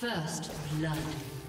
First blood.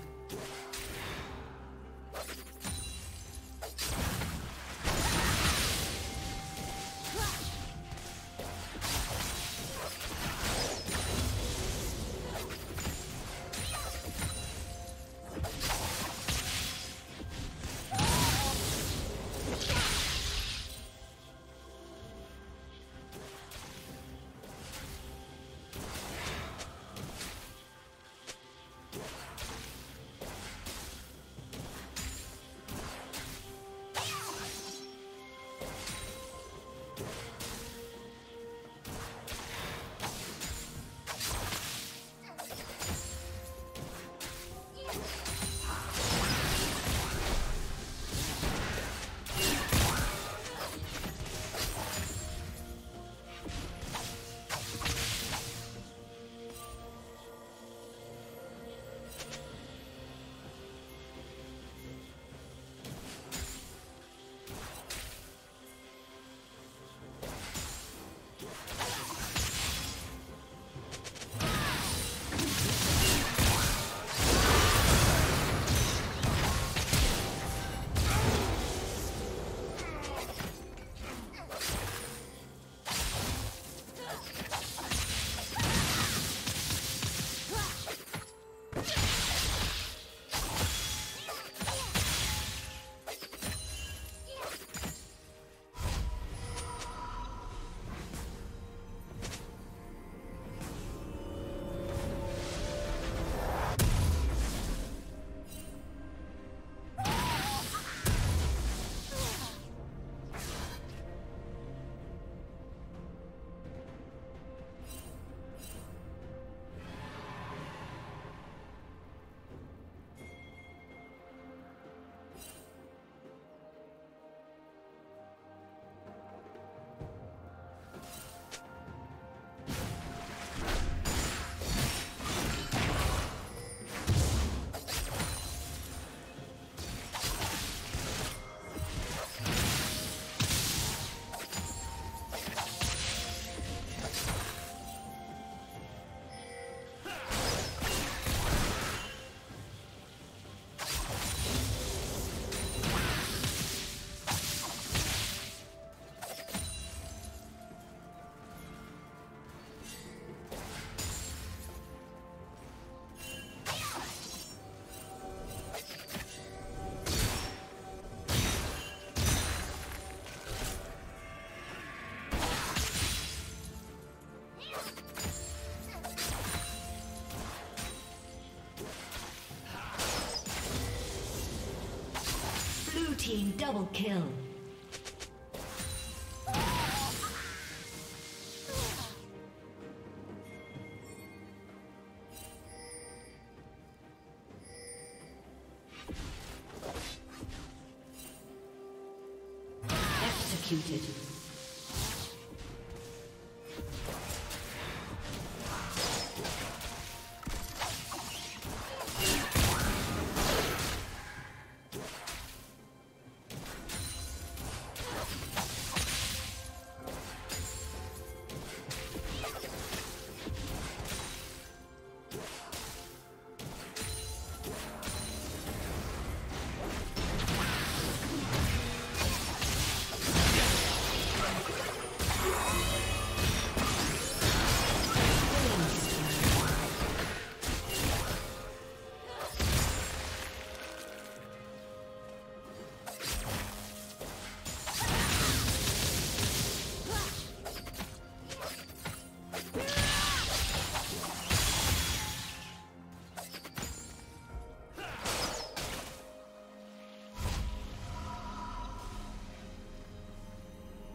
Team double kill.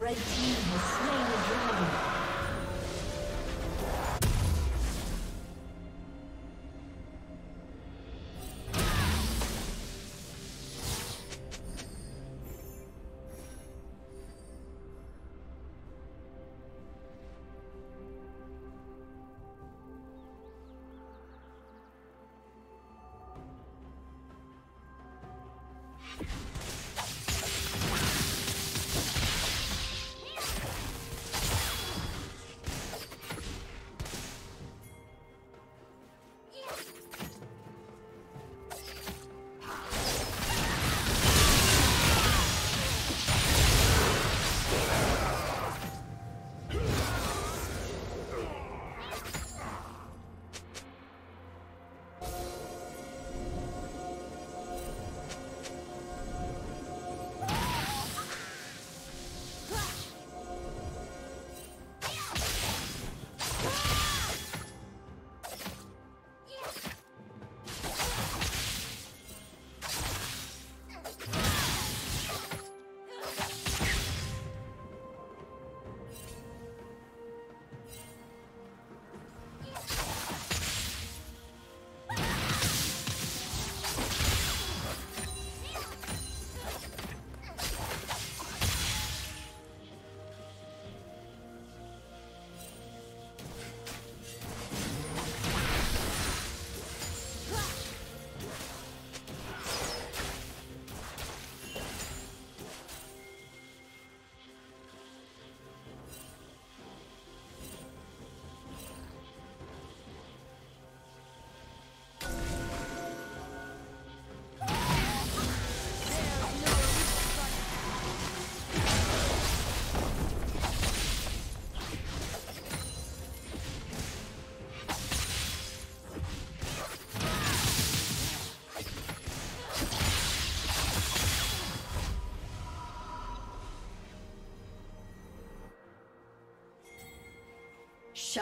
Red team has slain the dragon. you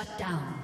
Shut down.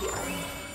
Yeah.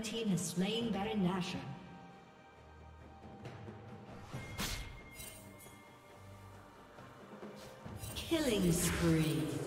Red team has slain Baron Nashor. Killing spree.